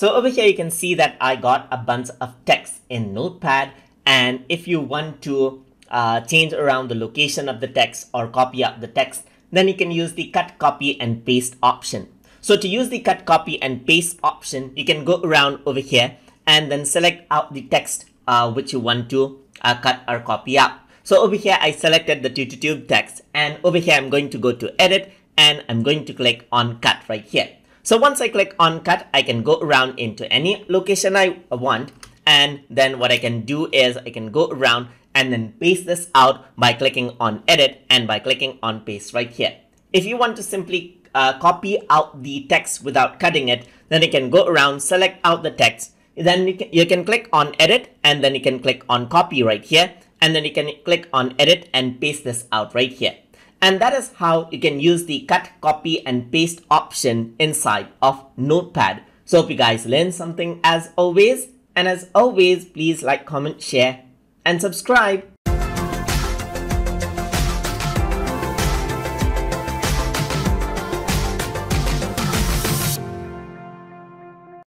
So over here, you can see that I got a bunch of text in Notepad. And if you want to uh, change around the location of the text or copy up the text, then you can use the cut, copy, and paste option. So to use the cut, copy, and paste option, you can go around over here and then select out the text uh, which you want to uh, cut or copy up. So over here, I selected the TutorTube text and over here, I'm going to go to edit and I'm going to click on cut right here. So once I click on cut, I can go around into any location I want. And then what I can do is I can go around and then paste this out by clicking on edit and by clicking on paste right here. If you want to simply uh, copy out the text without cutting it, then you can go around, select out the text. Then you can, you can click on edit and then you can click on copy right here. And then you can click on edit and paste this out right here. And that is how you can use the cut, copy and paste option inside of Notepad. So hope you guys learned something as always. And as always, please like, comment, share and subscribe.